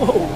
Whoa.